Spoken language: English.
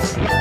guys.